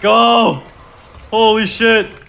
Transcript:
Go! Holy shit!